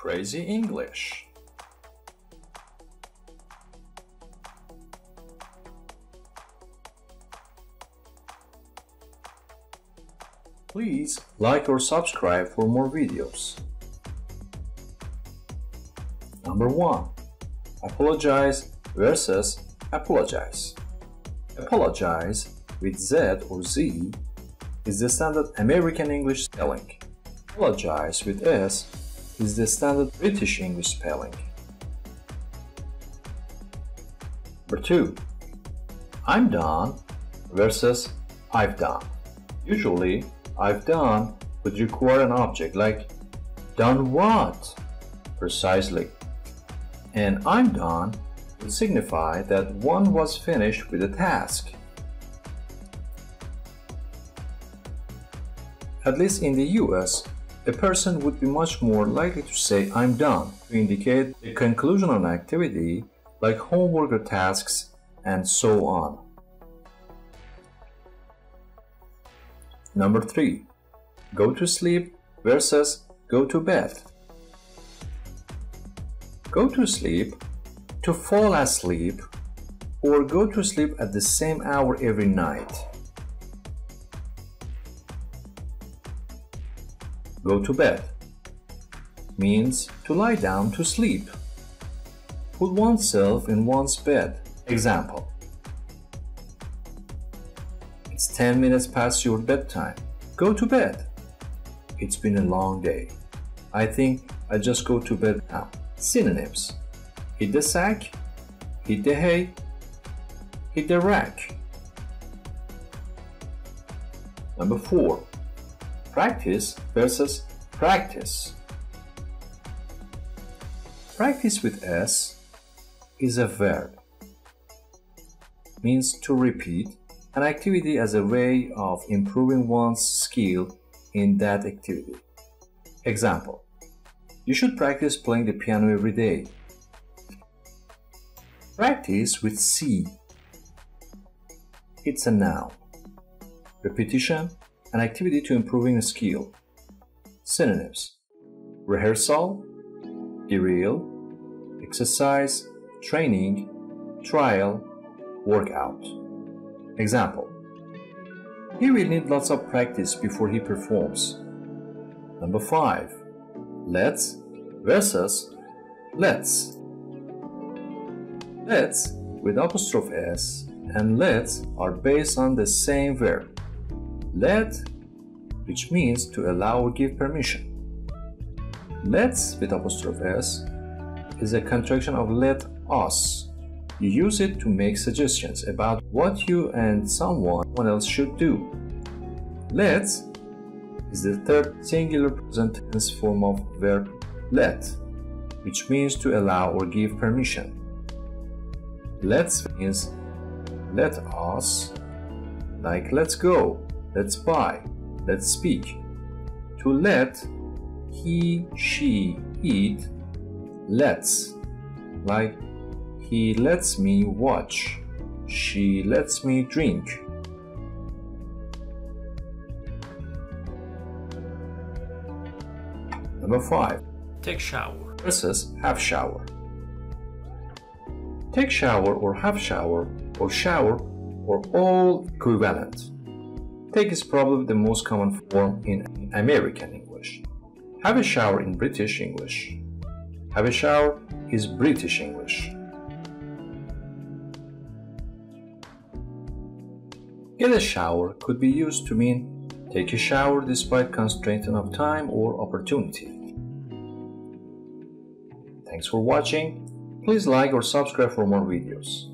Crazy English. Please like or subscribe for more videos. Number 1. Apologize versus apologise. Apologize with Z or Z is the standard American English spelling. Apologise with S is the standard British English spelling. Number 2. I'm done versus I've done. Usually, I've done would require an object like done what? Precisely. And I'm done would signify that one was finished with a task. At least in the US, a person would be much more likely to say I'm done to indicate a conclusion on activity like homework or tasks and so on. Number 3. Go to sleep versus go to bed. Go to sleep, to fall asleep, or go to sleep at the same hour every night. Go to bed means to lie down to sleep. Put oneself in one's bed. Example it's 10 minutes past your bedtime. Go to bed. It's been a long day. I think I just go to bed now. Synonyms Hit the sack, hit the hay, hit the rack. Number 4. Practice versus practise. Practise with S is a verb. Means to repeat an activity as a way of improving one's skill in that activity. Example You should practice playing the piano every day. Practice with C. It's a noun. Repetition, an activity to improving a skill. Synonyms Rehearsal, drill, exercise, training, trial, workout. Example He will need lots of practice before he performs. Number 5. Let's versus lets. Let's with apostrophe s and lets are based on the same verb. Let, which means to allow or give permission. Let's with apostrophe s is a contraction of let us you use it to make suggestions about what you and someone else should do. Lets is the third singular present tense form of verb let, which means to allow or give permission. Let's means let us, like let's go, let's buy, let's speak. To let, he, she, eat, lets, like he lets me watch. She lets me drink. Number 5. Take shower. Versus have shower. Take shower or have shower or shower or all equivalent. Take is probably the most common form in American English. Have a shower in British English. Have a shower is British English. Get a shower could be used to mean take a shower despite constraint of time or opportunity. Thanks for watching. Please like or subscribe for more videos.